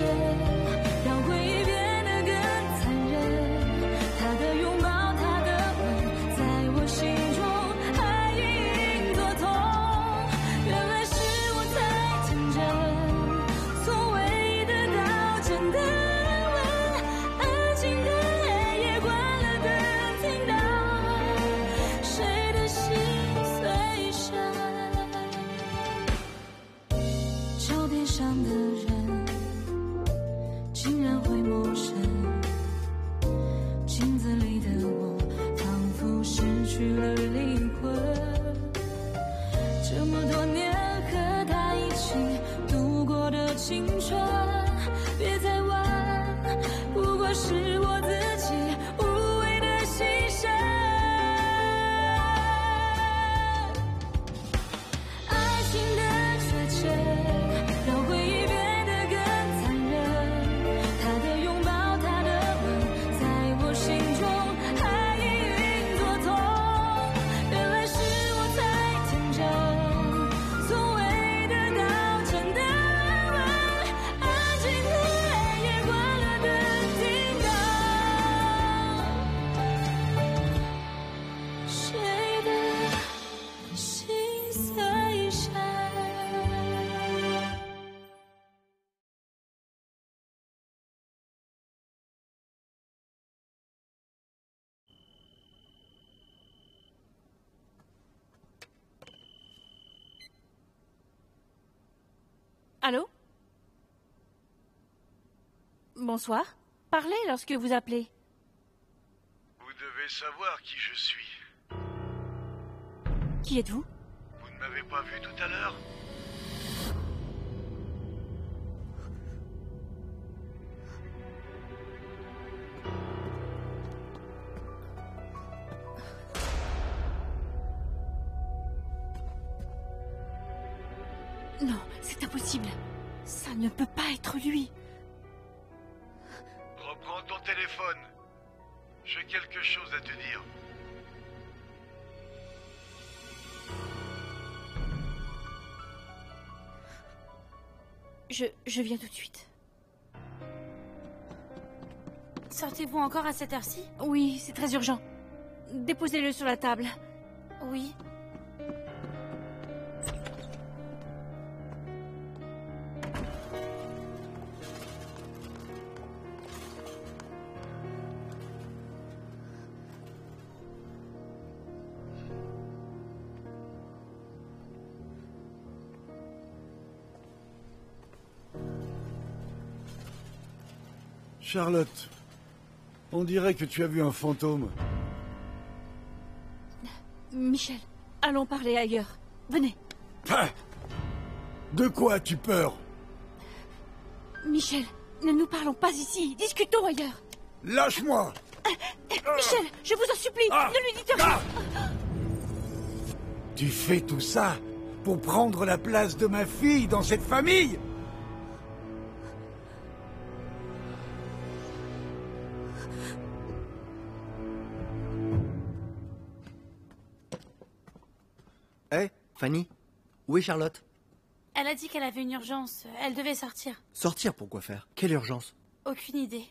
谢。Allô? Bonsoir. Parlez lorsque vous appelez. Vous devez savoir qui je suis. Qui êtes-vous? Vous ne m'avez pas vu tout à l'heure? Ne peut pas être lui. Reprends ton téléphone. J'ai quelque chose à te dire. Je, je viens tout de suite. Sortez-vous encore à cette heure-ci? Oui, c'est très urgent. Déposez-le sur la table. Oui. Charlotte, on dirait que tu as vu un fantôme. Michel, allons parler ailleurs. Venez. Ah De quoi as-tu peur? Michel, ne nous parlons pas ici. Discutons ailleurs. Lâche-moi Michel, je vous en supplie, Ah ne lui dites rien. Ah Tu fais tout ça pour prendre la place de ma fille dans cette famille? Fanny Où est Charlotte? Elle a dit qu'elle avait une urgence. Elle devait sortir. Sortir pour quoi faire? Quelle urgence? Aucune idée.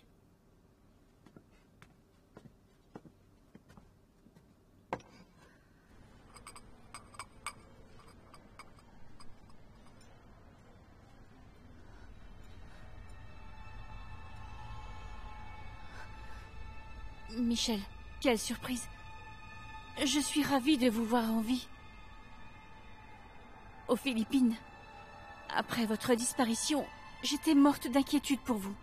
Michel, quelle surprise. Je suis ravie de vous voir en vie. Aux Philippines, après votre disparition, j'étais morte d'inquiétude pour vous.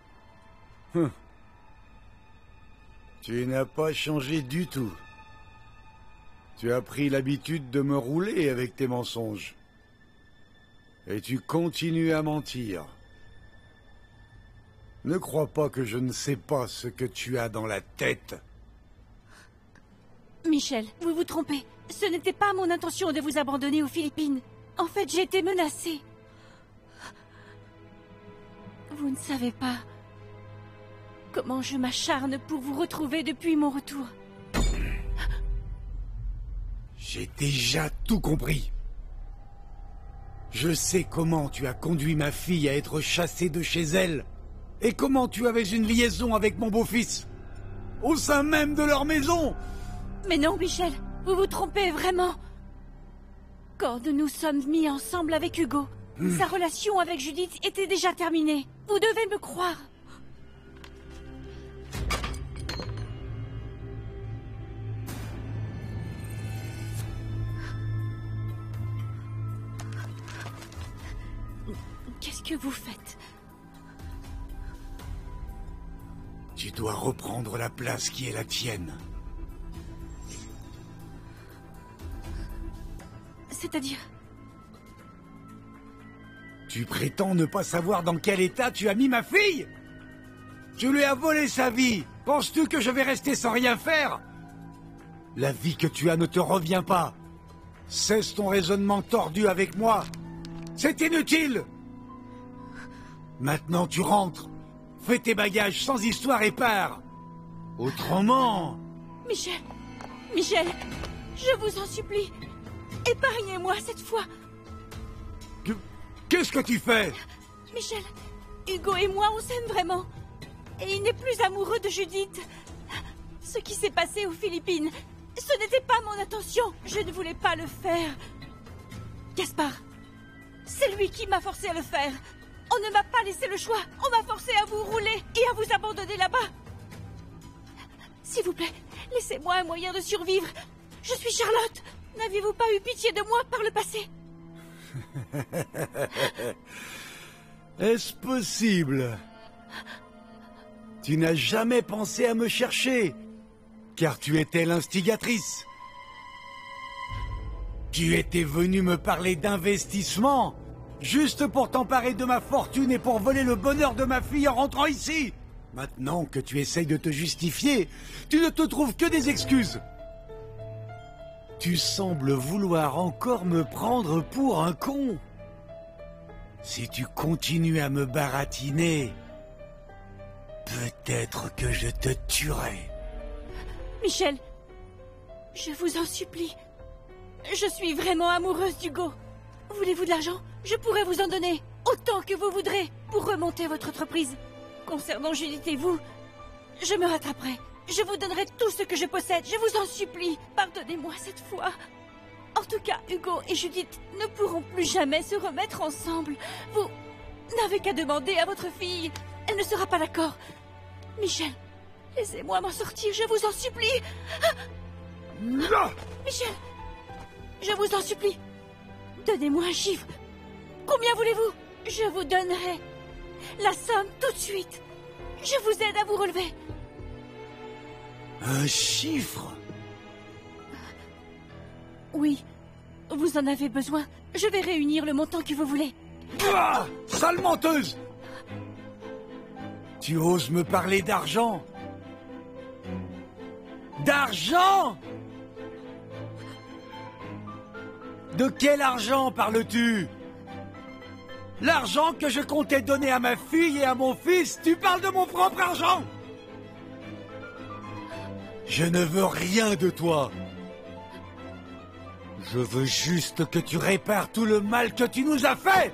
Tu n'as pas changé du tout. Tu as pris l'habitude de me rouler avec tes mensonges. Et tu continues à mentir. Ne crois pas que je ne sais pas ce que tu as dans la tête. Michel, vous vous trompez. Ce n'était pas mon intention de vous abandonner aux Philippines. En fait, j'ai été menacée. Vous ne savez pas comment je m'acharne pour vous retrouver depuis mon retour. J'ai déjà tout compris. Je sais comment tu as conduit ma fille à être chassée de chez elle. Et comment tu avais une liaison avec mon beau-fils Au sein même de leur maison Mais non, Michel, vous vous trompez vraiment. Quand nous nous sommes mis ensemble avec Hugo, sa relation avec Judith était déjà terminée. Vous devez me croire. Qu'est-ce que vous faites? Tu dois reprendre la place qui est la tienne. C'est-à-dire Tu prétends ne pas savoir dans quel état tu as mis ma fille? Tu lui as volé sa vie. Penses-tu que je vais rester sans rien faire? La vie que tu as ne te revient pas. Cesse ton raisonnement tordu avec moi. C'est inutile. Maintenant tu rentres. Fais tes bagages sans histoire et pars. Autrement... Michel Michel Je vous en supplie Épargnez-moi cette fois Que- Qu'est-ce que tu fais? Michel Hugo et moi, on s'aime vraiment. Et il n'est plus amoureux de Judith. Ce qui s'est passé aux Philippines, ce n'était pas mon intention. Je ne voulais pas le faire. Gaspard, c'est lui qui m'a forcé à le faire. On ne m'a pas laissé le choix. On m'a forcé à vous rouler et à vous abandonner là-bas. S'il vous plaît, laissez-moi un moyen de survivre. Je suis Charlotte. N'avez-vous pas eu pitié de moi par le passé Est-ce possible Tu n'as jamais pensé à me chercher, car tu étais l'instigatrice. Tu étais venu me parler d'investissement, juste pour t'emparer de ma fortune et pour voler le bonheur de ma fille en rentrant ici. Maintenant que tu essayes de te justifier, tu ne te trouves que des excuses. Tu sembles vouloir encore me prendre pour un con. Si tu continues à me baratiner, peut-être que je te tuerai. Michel, je vous en supplie. Je suis vraiment amoureuse d'Hugo. Voulez-vous de l'argent? Je pourrais vous en donner autant que vous voudrez pour remonter votre entreprise. Concernant Judith et vous, je me rattraperai. Je vous donnerai tout ce que je possède. Je vous en supplie. Pardonnez-moi cette fois. En tout cas, Hugo et Judith ne pourront plus jamais se remettre ensemble. Vous n'avez qu'à demander à votre fille. Elle ne sera pas d'accord. Michel, laissez-moi m'en sortir, je vous en supplie. Ah Michel, je vous en supplie. Donnez-moi un chiffre. Combien voulez-vous? Je vous donnerai la somme tout de suite. Je vous aide à vous relever. Un chiffre Oui, vous en avez besoin. Je vais réunir le montant que vous voulez. Ah Sale menteuse. Tu oses me parler d'argent? D'argent? De quel argent parles-tu? L'argent que je comptais donner à ma fille et à mon fils, tu parles de mon propre argent? Je ne veux rien de toi. Je veux juste que tu répares tout le mal que tu nous as fait.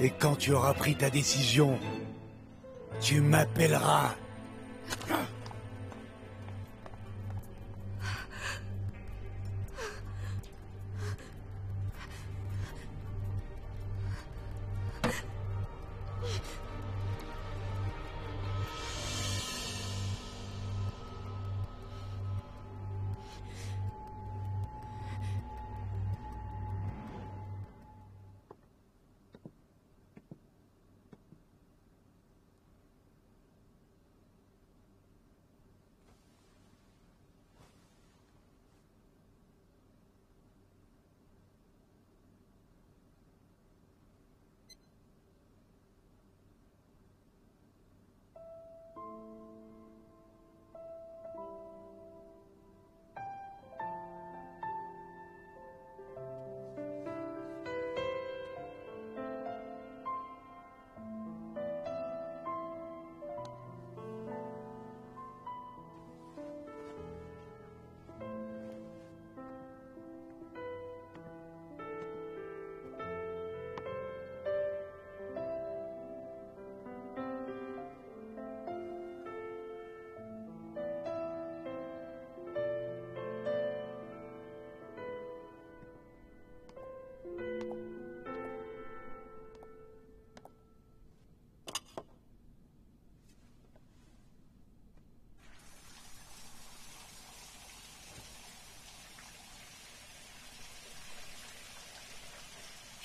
Et quand tu auras pris ta décision, tu m'appelleras.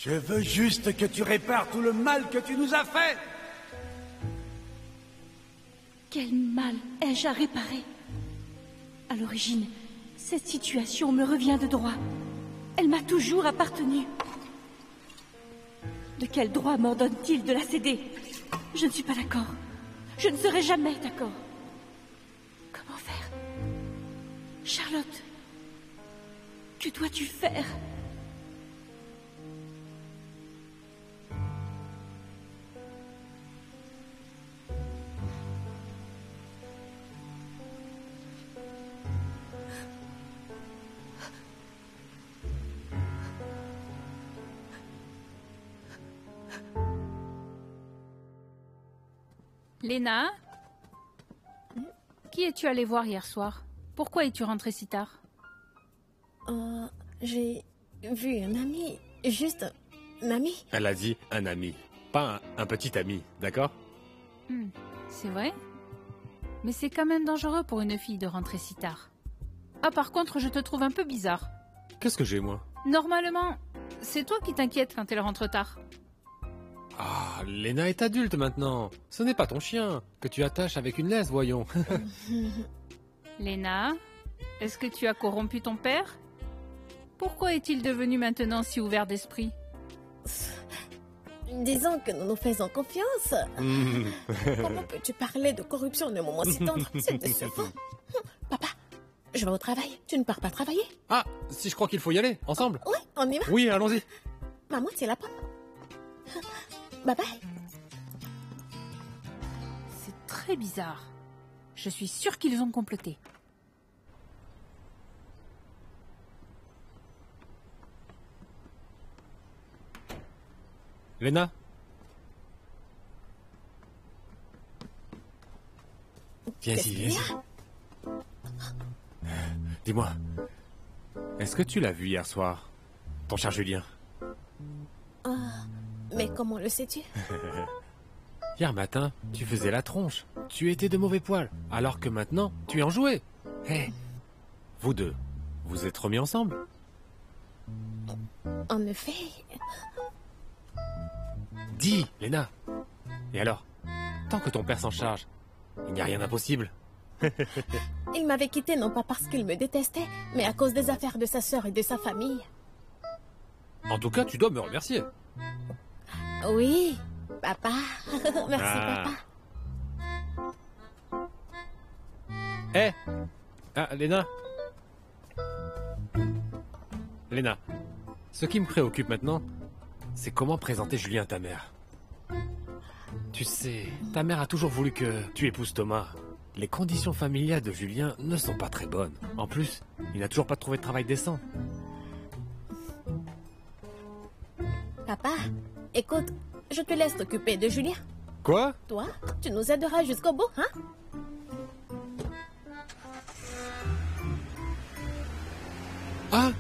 Je veux juste que tu répares tout le mal que tu nous as fait Quel mal ai-je à réparer? À l'origine, cette situation me revient de droit. Elle m'a toujours appartenu. De quel droit m'ordonne-t-il de la céder? Je ne suis pas d'accord. Je ne serai jamais d'accord. Comment faire? Charlotte, que dois-tu faire? Léna Qui es-tu allé voir hier soir? Pourquoi es-tu rentrée si tard? Euh, j'ai vu un ami, juste un ami. Elle a dit un ami, pas un, un petit ami, d'accord? Hmm, C'est vrai Mais c'est quand même dangereux pour une fille de rentrer si tard. Ah, par contre, je te trouve un peu bizarre. Qu'est-ce que j'ai, moi? Normalement, c'est toi qui t'inquiètes quand elle rentre tard. Ah, Lena est adulte maintenant. Ce n'est pas ton chien, que tu attaches avec une laisse, voyons. Léna, est-ce que tu as corrompu ton père? Pourquoi est-il devenu maintenant si ouvert d'esprit? Disons que nous nous faisons confiance. Comment peux-tu parler de corruption à un moment si tendre? C'est décevant. Papa, je vais au travail. Tu ne pars pas travailler? Ah, si je crois qu'il faut y aller, ensemble Oui, on y va. Oui, allons-y. Maman, c'est la pomme. Bye bye. C'est très bizarre. Je suis sûre qu'ils ont comploté. Lena Viens Qu'est-ce ici, qu'il y viens a ici. Dis-moi, est-ce que tu l'as vu hier soir Ton cher Julien? Mais comment le sais-tu? Hier matin, tu faisais la tronche. Tu étais de mauvais poil. Alors que maintenant, tu es enjoué. Hé Vous deux, vous êtes remis ensemble En effet, Dis, Léna. Et alors Tant que ton père s'en charge, il n'y a rien d'impossible. il m'avait quitté non pas parce qu'il me détestait, mais à cause des affaires de sa sœur et de sa famille. En tout cas, tu dois me remercier. Oui, papa. Merci, Ah. papa. Hé Ah, Léna Léna, ce qui me préoccupe maintenant, c'est comment présenter Julien à ta mère. Tu sais, ta mère a toujours voulu que tu épouses Thomas. Les conditions familiales de Julien ne sont pas très bonnes. En plus, il n'a toujours pas trouvé de travail décent. Papa, écoute, je te laisse t'occuper de Julien. Quoi? Toi, tu nous aideras jusqu'au bout, hein? Ah!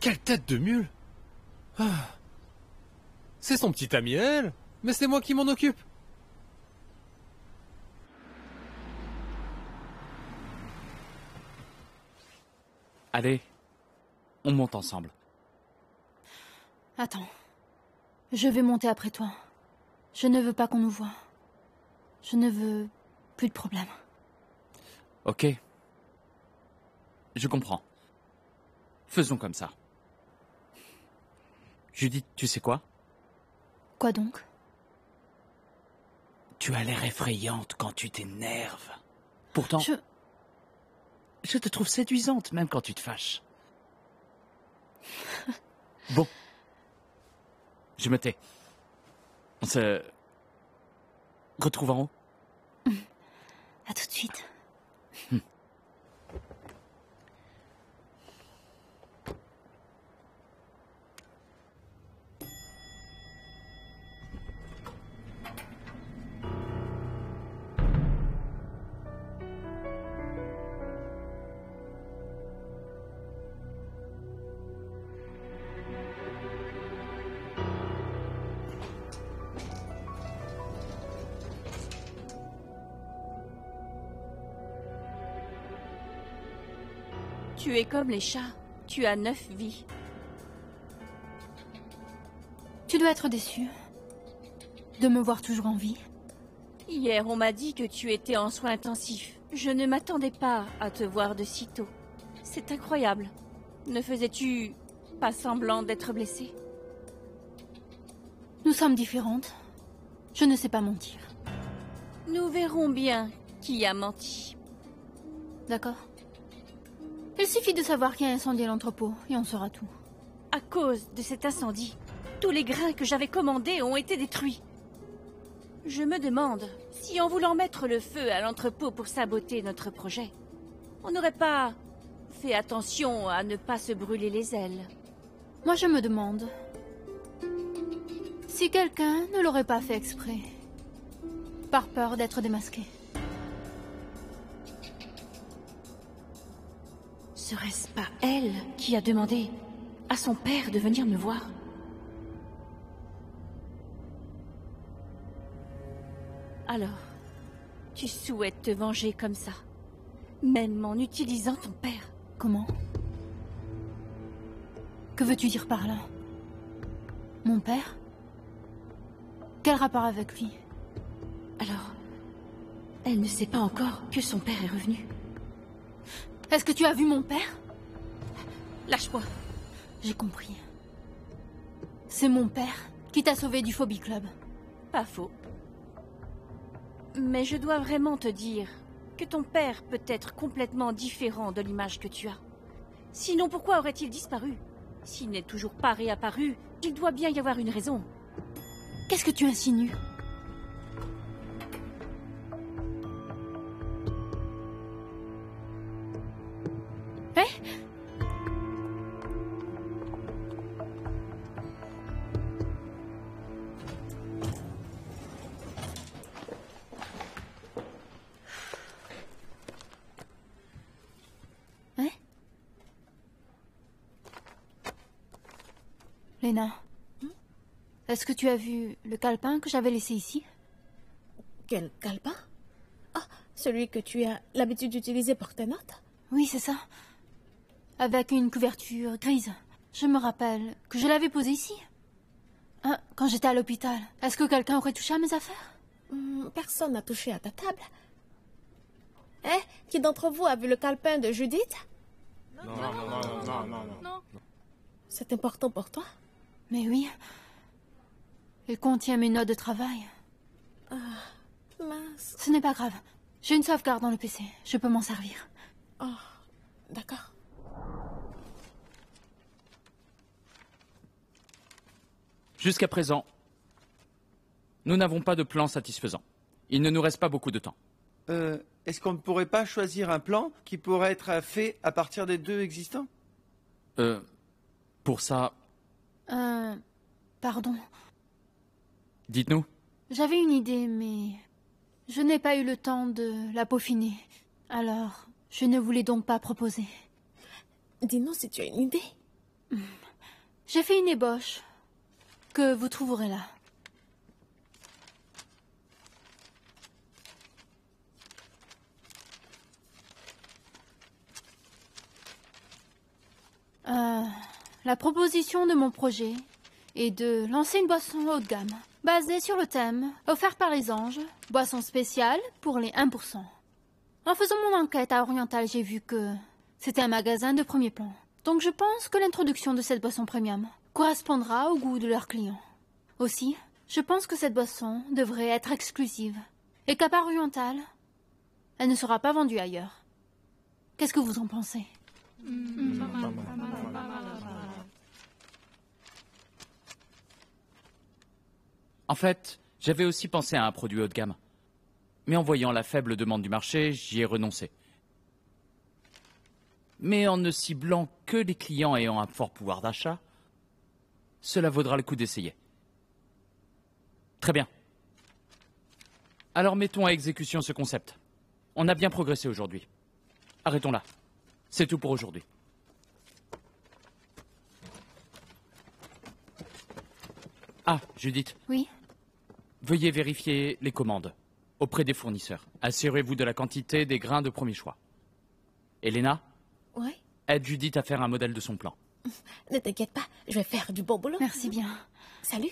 Quelle tête de mule! Ah! C'est son petit ami elle Mais c'est moi qui m'en occupe. Allez, on monte ensemble. Attends. Je vais monter après toi. Je ne veux pas qu'on nous voie. Je ne veux plus de problème. Ok. Je comprends. Faisons comme ça. Judith, tu sais quoi? Quoi donc? Tu as l'air effrayante quand tu t'énerves. Pourtant, Je... je te trouve séduisante même quand tu te fâches. bon. Je me tais. On se retrouve en haut À tout de suite. Comme les chats. Tu as neuf vies. Tu dois être déçu de me voir toujours en vie. Hier, on m'a dit que tu étais en soins intensifs. Je ne m'attendais pas à te voir de si tôt. C'est incroyable. Ne faisais-tu pas semblant d'être blessée Nous sommes différentes. Je ne sais pas mentir. Nous verrons bien qui a menti. D'accord Il suffit de savoir qui a incendié l'entrepôt et on saura tout. À cause de cet incendie, tous les grains que j'avais commandés ont été détruits. Je me demande si en voulant mettre le feu à l'entrepôt pour saboter notre projet, on n'aurait pas fait attention à ne pas se brûler les ailes. Moi, je me demande si quelqu'un ne l'aurait pas fait exprès, par peur d'être démasqué. Serait-ce pas elle qui a demandé à son père de venir me voir? Alors, tu souhaites te venger comme ça, même en utilisant ton père? Comment? Que veux-tu dire par là? Mon père? Quel rapport avec lui? Alors, elle ne sait pas encore que son père est revenu. Est-ce que tu as vu mon père Lâche-moi. J'ai compris. C'est mon père qui t'a sauvé du Phobie Club. Pas faux. Mais je dois vraiment te dire que ton père peut être complètement différent de l'image que tu as. Sinon, pourquoi aurait-il disparu? S'il n'est toujours pas réapparu, il doit bien y avoir une raison. Qu'est-ce que tu insinues? Est-ce que tu as vu le calepin que j'avais laissé ici? Quel calepin? Ah, celui que tu as l'habitude d'utiliser pour tes notes? Oui, c'est ça. Avec une couverture grise. Je me rappelle que je l'avais posé ici. Ah, quand j'étais à l'hôpital. Est-ce que quelqu'un aurait touché à mes affaires? Hmm, Personne n'a touché à ta table. Eh, qui d'entre vous a vu le calepin de Judith? Non, non, non, non, non, non. C'est important pour toi? Mais oui. Il contient mes notes de travail. Mince. Ce n'est pas grave. J'ai une sauvegarde dans le PC. Je peux m'en servir. Oh, d'accord. Jusqu'à présent, nous n'avons pas de plan satisfaisant. Il ne nous reste pas beaucoup de temps. Euh, Est-ce qu'on ne pourrait pas choisir un plan qui pourrait être fait à partir des deux existants? Euh, pour ça, Euh. Pardon. Dites-nous. J'avais une idée, mais. Je n'ai pas eu le temps de la peaufiner. Alors, je ne voulais donc pas proposer. Dis-nous si tu as une idée. J'ai fait une ébauche. Que vous trouverez là. Euh, la proposition de mon projet est de lancer une boisson haut de gamme, basée sur le thème offert par les anges, boisson spéciale pour les 1%. En faisant mon enquête à Oriental, j'ai vu que c'était un magasin de premier plan. Donc je pense que l'introduction de cette boisson premium correspondra au goût de leurs clients. Aussi, je pense que cette boisson devrait être exclusive et qu'à part Oriental, elle ne sera pas vendue ailleurs. Qu'est-ce que vous en pensez En fait, j'avais aussi pensé à un produit haut de gamme. Mais en voyant la faible demande du marché, j'y ai renoncé. Mais en ne ciblant que les clients ayant un fort pouvoir d'achat, cela vaudra le coup d'essayer. Très bien. Alors mettons à exécution ce concept. On a bien progressé aujourd'hui. Arrêtons là. C'est tout pour aujourd'hui. Ah, Judith, Oui veuillez vérifier les commandes auprès des fournisseurs. Assurez-vous de la quantité des grains de premier choix. Elena, Ouais aide Judith à faire un modèle de son plan. Ne t'inquiète pas, je vais faire du bon boulot. Merci bien. Salut.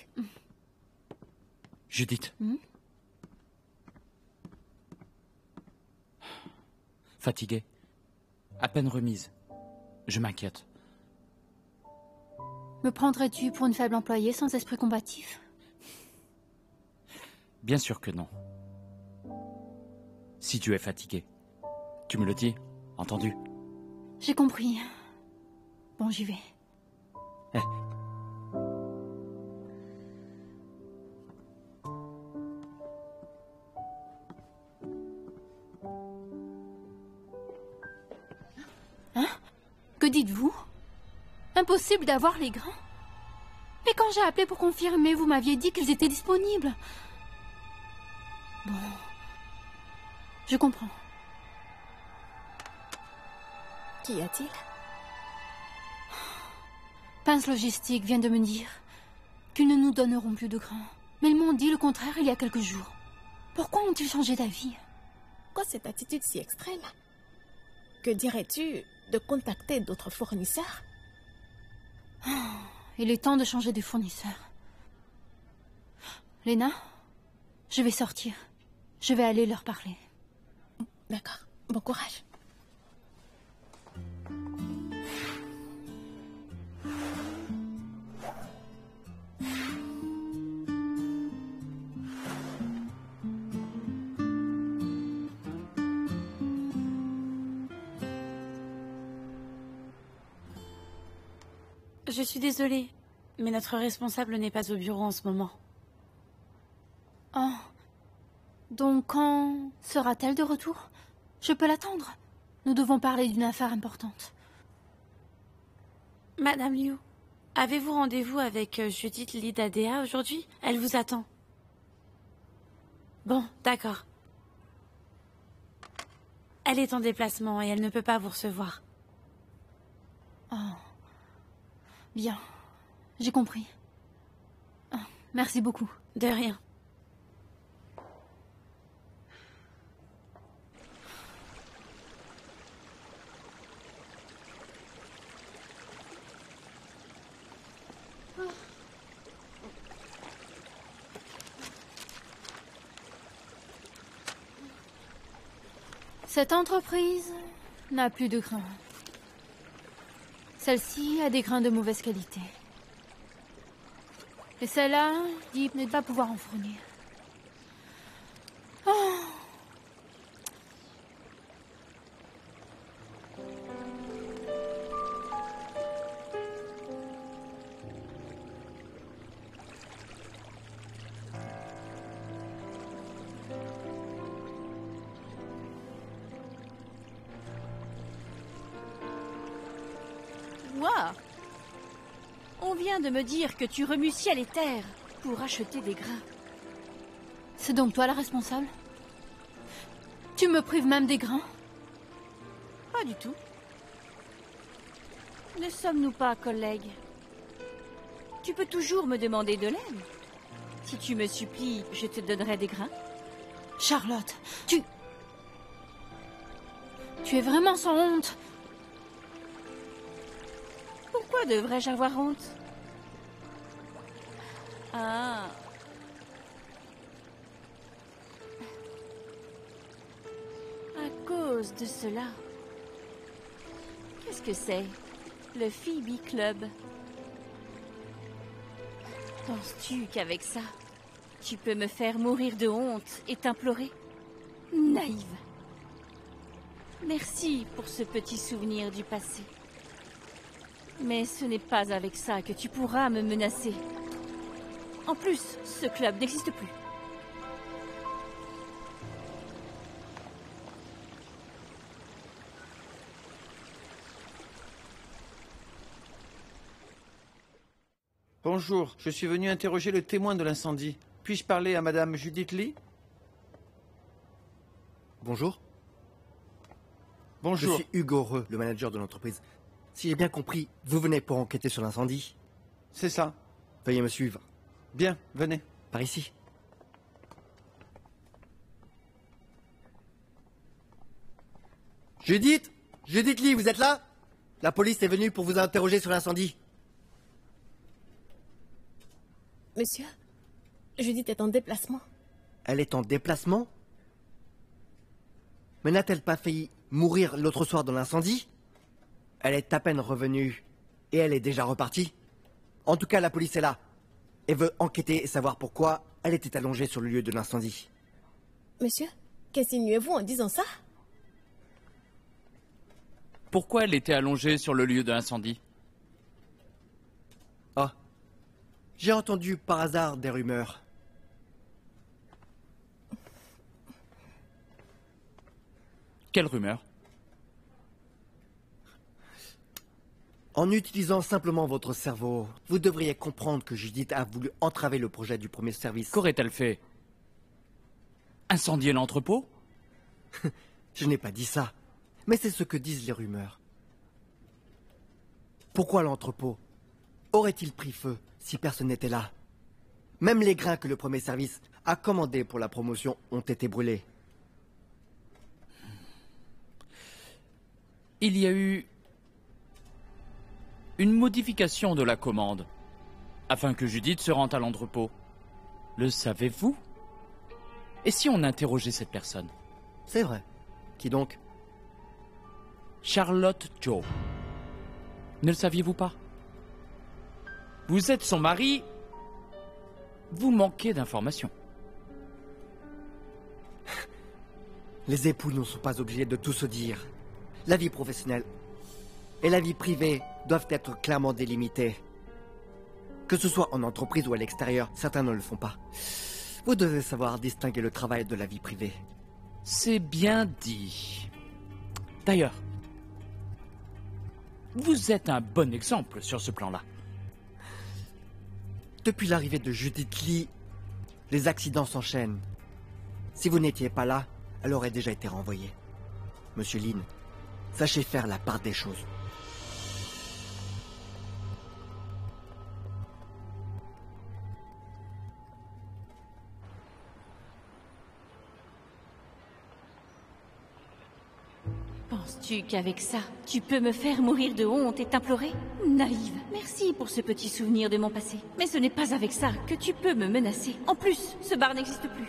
Judith. Hmm Fatiguée. À peine remise. Je m'inquiète. Me prendrais-tu pour une faible employée sans esprit combatif? Bien sûr que non. Si tu es fatigué, tu me le dis, entendu J'ai compris. Bon, j'y vais. Eh. Impossible d'avoir les grains Mais quand j'ai appelé pour confirmer, vous m'aviez dit qu'ils étaient disponibles. Bon. Je comprends. Qu'y a-t-il? Pince Logistique vient de me dire qu'ils ne nous donneront plus de grains. Mais ils m'ont dit le contraire il y a quelques jours. Pourquoi ont-ils changé d'avis? Quoi cette attitude si extrême? Que dirais-tu de contacter d'autres fournisseurs? Il est temps de changer de fournisseur. Léna, je vais sortir. Je vais aller leur parler. D'accord. Bon courage. Je suis désolée, mais notre responsable n'est pas au bureau en ce moment. Oh. Donc quand sera-t-elle de retour? Je peux l'attendre. Nous devons parler d'une affaire importante. Madame Liu, avez-vous rendez-vous avec euh, Judith Lidadea aujourd'hui? Elle vous attend. Bon, d'accord. Elle est en déplacement et elle ne peut pas vous recevoir. Oh. Bien. J'ai compris. Ah, merci beaucoup. De rien. Cette entreprise n'a plus de grains. Celle-ci a des grains de mauvaise qualité. Et celle-là dit ne pas pouvoir en fournir. Me dire que tu remues ciel et pour acheter des grains. C'est donc toi la responsable? Tu me prives même des grains? Pas du tout. Ne sommes-nous pas collègues? Tu peux toujours me demander de l'aide. Si tu me supplies, je te donnerai des grains. Charlotte, tu... Tu es vraiment sans honte Pourquoi devrais-je avoir honte? Ah. À cause de cela. Qu'est-ce que c'est Le Phoebe Club? Penses-tu qu'avec ça, tu peux me faire mourir de honte et t'implorer? Naïve. Merci pour ce petit souvenir du passé. Mais ce n'est pas avec ça que tu pourras me menacer. En plus, ce club n'existe plus. Bonjour, je suis venu interroger le témoin de l'incendie. Puis-je parler à Madame Judith Lee? Bonjour. Bonjour. Je suis Hugo Reux, le manager de l'entreprise. Si j'ai bien compris, vous venez pour enquêter sur l'incendie C'est ça. Veuillez me suivre. Bien, venez. Par ici. Judith Judith Lee, vous êtes là? La police est venue pour vous interroger sur l'incendie. Monsieur, Judith est en déplacement. Elle est en déplacement? Mais n'a-t-elle pas failli mourir l'autre soir dans l'incendie? Elle est à peine revenue et elle est déjà repartie. En tout cas, la police est là et veut enquêter et savoir pourquoi elle était allongée sur le lieu de l'incendie. Monsieur, qu'insinuez-vous en disant ça? Pourquoi elle était allongée sur le lieu de l'incendie? Ah, j'ai entendu par hasard des rumeurs. Quelle rumeur? En utilisant simplement votre cerveau, vous devriez comprendre que Judith a voulu entraver le projet du premier service. Qu'aurait-elle fait? Incendier l'entrepôt? Je n'ai pas dit ça, mais c'est ce que disent les rumeurs. Pourquoi l'entrepôt? Aurait-il pris feu si personne n'était là? Même les grains que le premier service a commandés pour la promotion ont été brûlés. Il y a eu une modification de la commande afin que Judith se rende à l'entrepôt. Le savez-vous? Et si on interrogeait cette personne? C'est vrai. Qui donc? Charlotte Joe. Ne le saviez-vous pas? Vous êtes son mari. Vous manquez d'informations. Les époux ne sont pas obligés de tout se dire. La vie professionnelle et la vie privée doivent être clairement délimitées. Que ce soit en entreprise ou à l'extérieur, certains ne le font pas. Vous devez savoir distinguer le travail de la vie privée. C'est bien dit. D'ailleurs, vous êtes un bon exemple sur ce plan-là. Depuis l'arrivée de Judith Lee, les accidents s'enchaînent. Si vous n'étiez pas là, elle aurait déjà été renvoyée. Monsieur Lin, sachez faire la part des choses. Penses-tu qu'avec ça, tu peux me faire mourir de honte et t'implorer Naïve. Merci pour ce petit souvenir de mon passé. Mais ce n'est pas avec ça que tu peux me menacer. En plus, ce bar n'existe plus.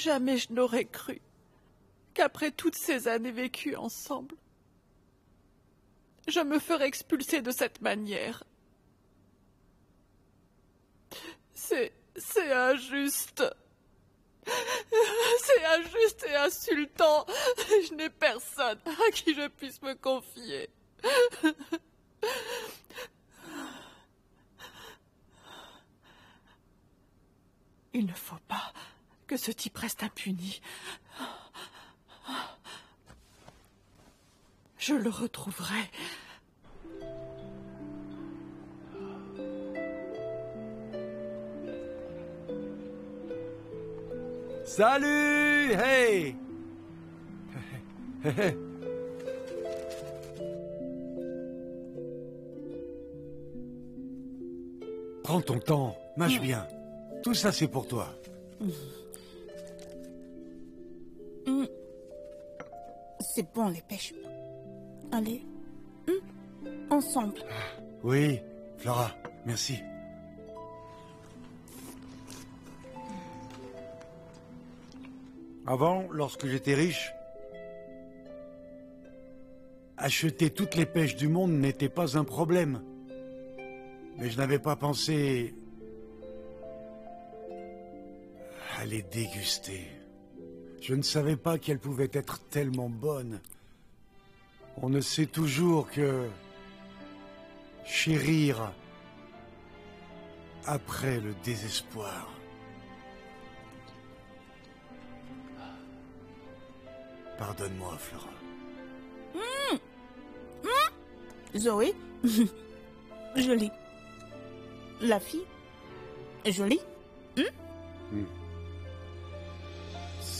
Jamais je n'aurais cru qu'après toutes ces années vécues ensemble, je me ferais expulser de cette manière. C'est. c'est injuste. C'est injuste et insultant. Je n'ai personne à qui je puisse me confier. Il ne faut pas que ce type reste impuni. Je le retrouverai. Salut Hey Prends ton temps, mâche bien. Tout ça, c'est pour toi. C'est bon, les pêches. Allez. Hum, Ensemble. Oui, Flora, merci. Avant, lorsque j'étais riche, acheter toutes les pêches du monde n'était pas un problème. Mais je n'avais pas pensé à les déguster. Je ne savais pas qu'elles pouvaient être tellement bonnes. On ne sait toujours que Chérir après le désespoir. Pardonne-moi, Flora. Zoé, jolie. La fille, jolie.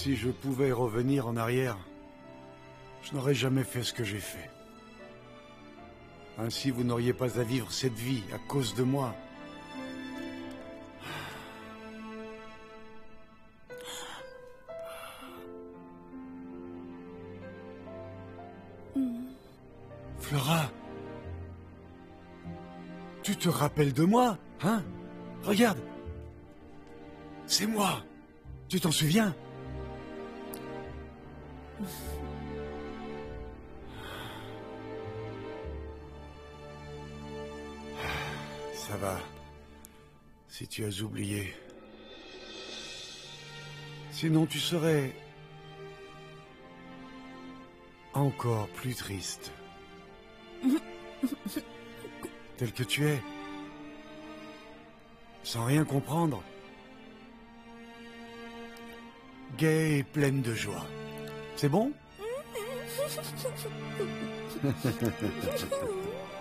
Si je pouvais revenir en arrière, je n'aurais jamais fait ce que j'ai fait. Ainsi, vous n'auriez pas à vivre cette vie à cause de moi. Flora Tu te rappelles de moi, hein? Regarde C'est moi Tu t'en souviens? Va. Si tu as oublié. Sinon tu serais encore plus triste. Tel que tu es. Sans rien comprendre. Gaie et pleine de joie. C'est bon?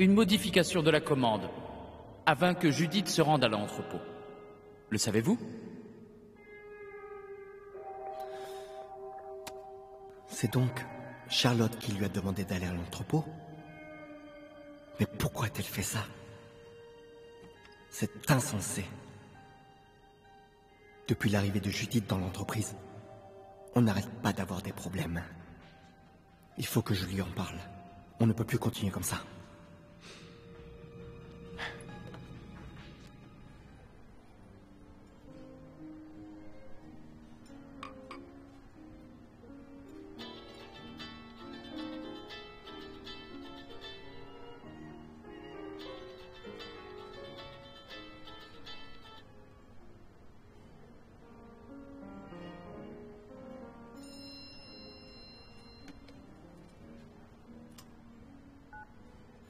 Une modification de la commande, afin que Judith se rende à l'entrepôt. Le savez-vous? C'est donc Charlotte qui lui a demandé d'aller à l'entrepôt? Mais pourquoi a-t-elle fait ça? C'est insensé. Depuis l'arrivée de Judith dans l'entreprise, on n'arrête pas d'avoir des problèmes. Il faut que je lui en parle. On ne peut plus continuer comme ça.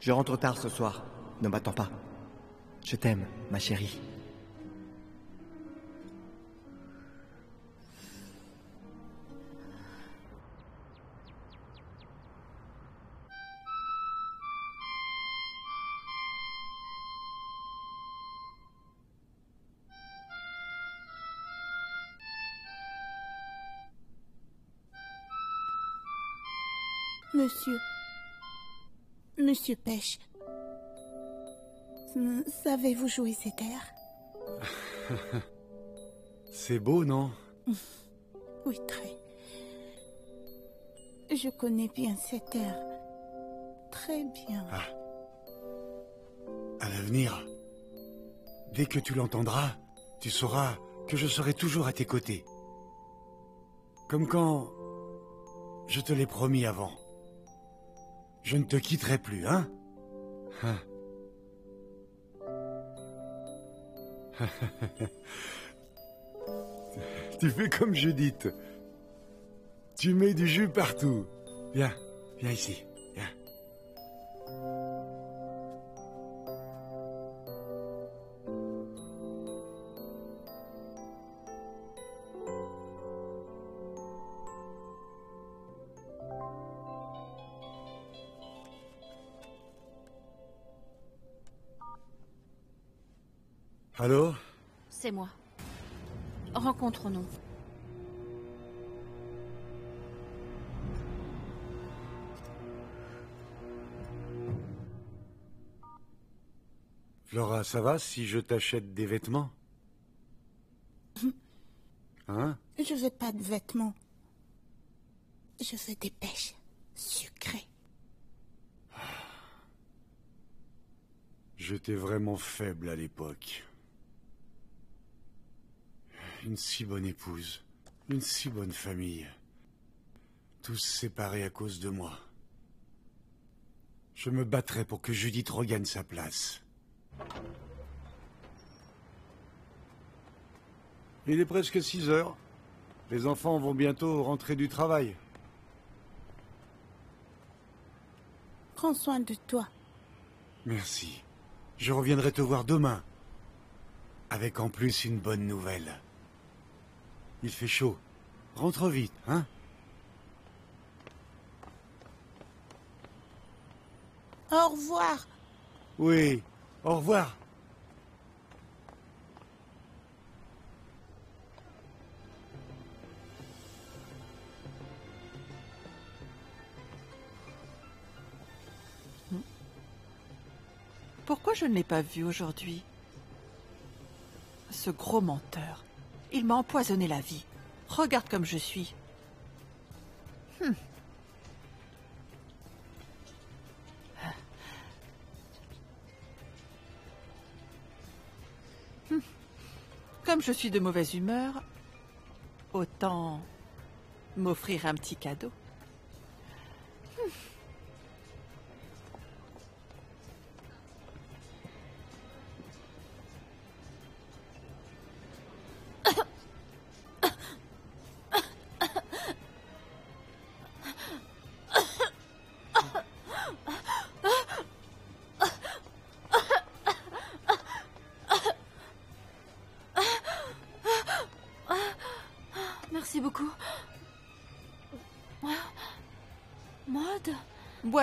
Je rentre tard ce soir. Ne m'attends pas. Je t'aime, ma chérie. Monsieur Pêche. Savez-vous jouer cet air C'est beau, non? Oui, très. Je connais bien cet air. Très bien. À l'avenir, dès que tu l'entendras, tu sauras que je serai toujours à tes côtés. Comme quand je te l'ai promis avant. Je ne te quitterai plus, hein? Tu fais comme Judith. Tu mets du jus partout. Viens, viens ici. Allô? C'est moi. Rencontrons-nous. Flora, ça va si je t'achète des vêtements? Hein? Je veux pas de vêtements. Je veux des pêches sucrées. J'étais vraiment faible à l'époque. Une si bonne épouse, une si bonne famille. Tous séparés à cause de moi. Je me battrai pour que Judith regagne sa place. Il est presque 6 heures. Les enfants vont bientôt rentrer du travail. Prends soin de toi. Merci. Je reviendrai te voir demain. Avec en plus une bonne nouvelle. Il fait chaud. Rentre vite, hein? Au revoir. Oui. Au revoir. Pourquoi je ne l'ai pas vu aujourd'hui? Ce gros menteur. Il m'a empoisonné la vie. Regarde comme je suis. Hmm. Hmm. Comme je suis de mauvaise humeur, autant m'offrir un petit cadeau.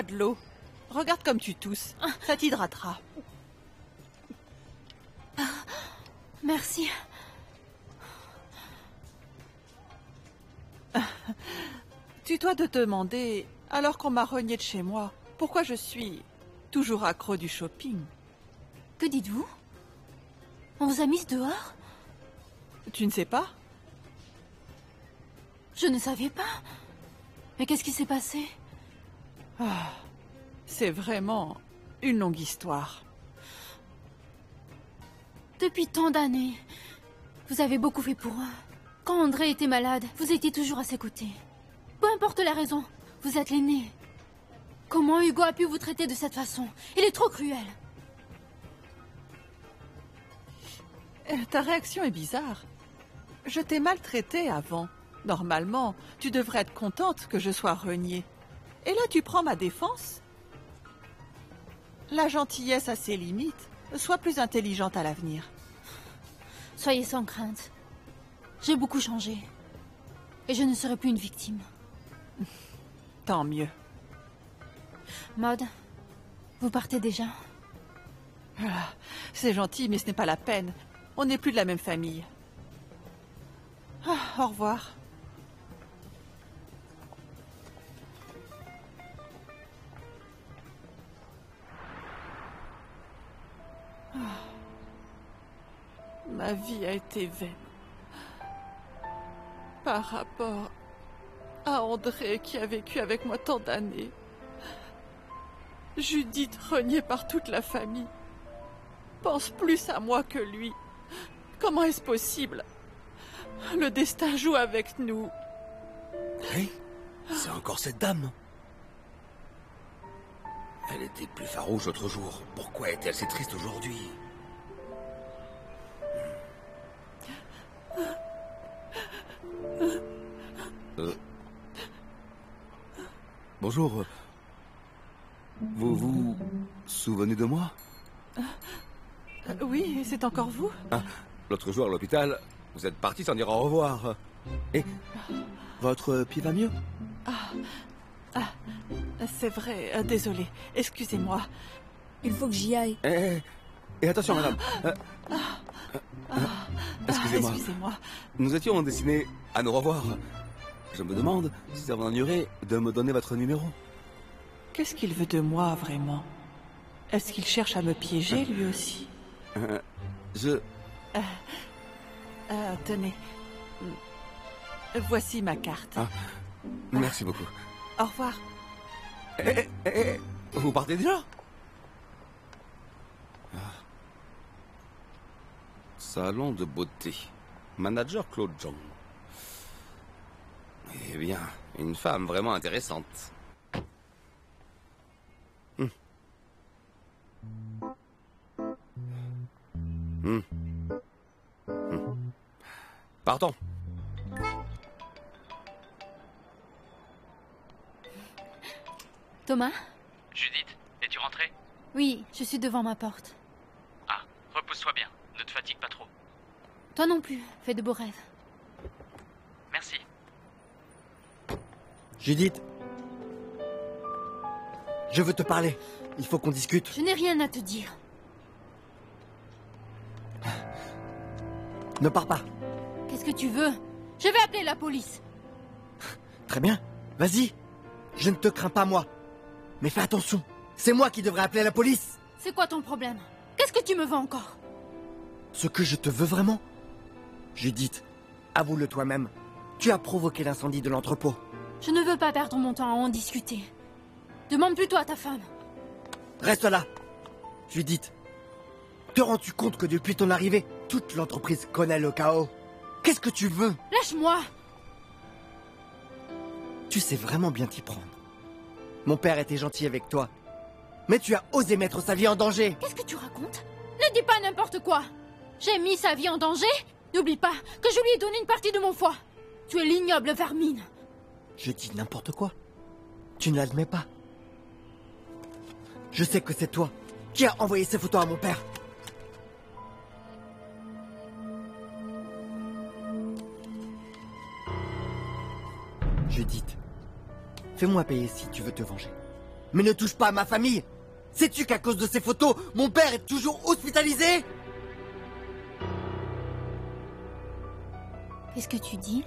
De l'eau. Regarde comme tu tousses. Ça t'hydratera. Merci. Tu dois te demander, alors qu'on m'a renié de chez moi, pourquoi je suis toujours accro du shopping. Que dites-vous? On vous a mise dehors? Tu ne sais pas? Je ne savais pas. Mais qu'est-ce qui s'est passé? Ah, C'est vraiment une longue histoire. Depuis tant d'années, vous avez beaucoup fait pour eux. Quand André était malade, vous étiez toujours à ses côtés. Peu importe la raison, vous êtes l'aîné. Comment Hugo a pu vous traiter de cette façon? Il est trop cruel. Euh, Ta réaction est bizarre. Je t'ai maltraité avant. Normalement, tu devrais être contente que je sois reniée. Et là, tu prends ma défense La gentillesse a ses limites. Sois plus intelligente à l'avenir. Soyez sans crainte. J'ai beaucoup changé. Et je ne serai plus une victime. Tant mieux. Maud, vous partez déjà Ah, C'est gentil, mais ce n'est pas la peine. On n'est plus de la même famille. Ah, au revoir. Ma vie a été vaine. Par rapport à André qui a vécu avec moi tant d'années. Judith, reniée par toute la famille, pense plus à moi que lui. Comment est-ce possible? Le destin joue avec nous. Hé C'est encore cette dame Elle était plus farouche l'autre jour. Pourquoi est-elle si triste aujourd'hui? Euh. Bonjour. Vous vous souvenez de moi? Oui, c'est encore vous? Ah, L'autre jour à l'hôpital, vous êtes parti sans dire au revoir. Et votre pied va mieux Ah, ah, c'est vrai, euh, désolé, excusez-moi. Il faut que j'y aille. Eh, eh, et attention, madame. Euh, Ah, Excusez-moi. excusez-moi. Nous étions destinés à nous revoir. Je me demande si ça vous ennuierait de me donner votre numéro. Qu'est-ce qu'il veut de moi, vraiment? Est-ce qu'il cherche à me piéger, lui aussi? Euh, je... Euh, euh, Tenez. Voici ma carte. Ah, merci beaucoup. Au revoir. Eh, eh, eh, eh, vous partez déjà? Ah. Salon de beauté. Manager Claude John. Eh bien, une femme vraiment intéressante. Hmm. Hmm. Hmm. Partons. Thomas Judith, es-tu rentrée? Oui, je suis devant ma porte. Ah, repose-toi bien. Ne te fatigue pas trop. Toi non plus, fais de beaux rêves. Merci. Judith Je veux te parler. Il faut qu'on discute. Je n'ai rien à te dire. Ne pars pas. Qu'est-ce que tu veux? Je vais appeler la police. Très bien. Vas-y. Je ne te crains pas, moi. Mais fais attention. C'est moi qui devrais appeler la police. C'est quoi ton problème? Qu'est-ce que tu me veux encore? Ce que je te veux vraiment? Judith, avoue-le toi-même. Tu as provoqué l'incendie de l'entrepôt. Je ne veux pas perdre mon temps à en discuter. Demande plutôt à ta femme. Reste là. Judith, te rends-tu compte que depuis ton arrivée, toute l'entreprise connaît le chaos? Qu'est-ce que tu veux? Lâche-moi Tu sais vraiment bien t'y prendre. Mon père était gentil avec toi. Mais tu as osé mettre sa vie en danger. Qu'est-ce que tu racontes? Ne dis pas n'importe quoi. J'ai mis sa vie en danger N'oublie pas que je lui ai donné une partie de mon foie. Tu es l'ignoble vermine. Je dis n'importe quoi. Tu ne l'admets pas. Je sais que c'est toi qui as envoyé ces photos à mon père. Fais-moi payer si tu veux te venger. Mais ne touche pas à ma famille. Sais-tu qu'à cause de ces photos, mon père est toujours hospitalisé? Qu'est-ce que tu dis?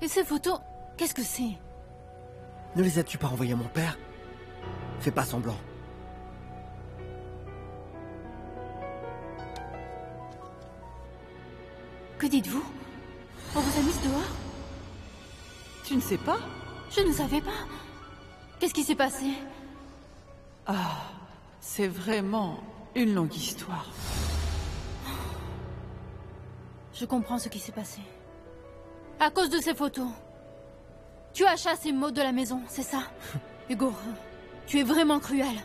Et ces photos, qu'est-ce que c'est? Ne les as-tu pas envoyées à mon père? Fais pas semblant. Que dites-vous? On vous a mise dehors? Tu ne sais pas? Je ne savais pas. Qu'est-ce qui s'est passé? Ah, c'est vraiment une longue histoire. Je comprends ce qui s'est passé. À cause de ces photos. Tu as chassé Maud de la maison, c'est ça? Hugo, tu es vraiment cruel.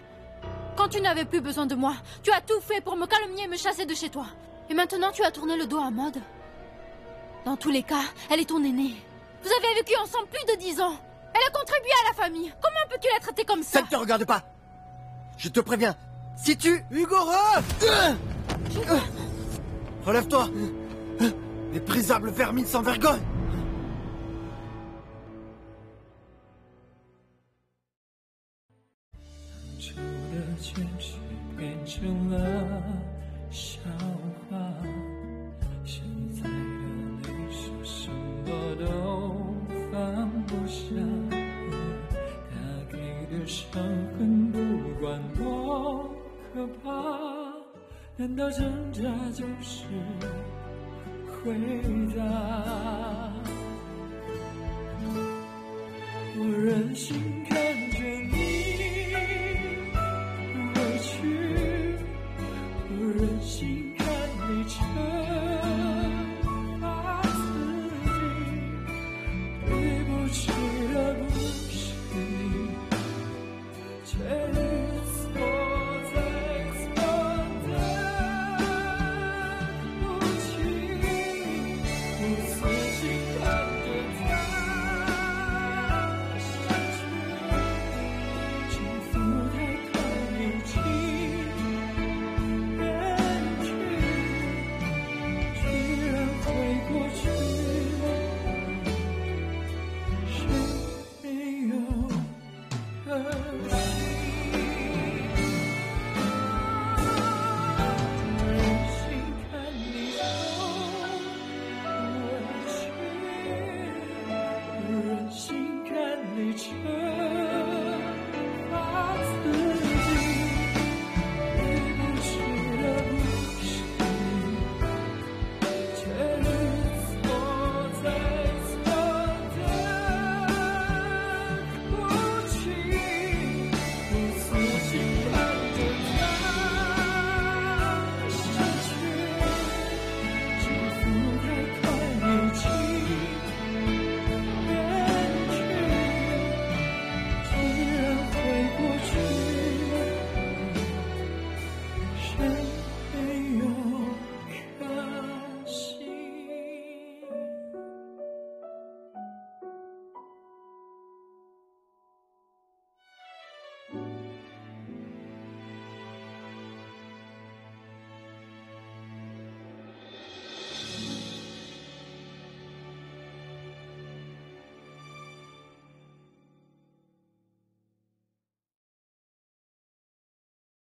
Quand tu n'avais plus besoin de moi, tu as tout fait pour me calomnier et me chasser de chez toi. Et maintenant, tu as tourné le dos à Maud. Dans tous les cas, elle est ton aînée. Vous avez vécu ensemble plus de dix ans. Elle a contribué à la famille. Comment peux-tu la traiter comme ça Ça ne te regarde pas. Je te préviens. Si tu... Hugo, relève Relève-toi Méprisable vermine sans vergogne 不想。伤痕不管多可怕，难道挣扎就是回答？我任性看着你委屈，我任性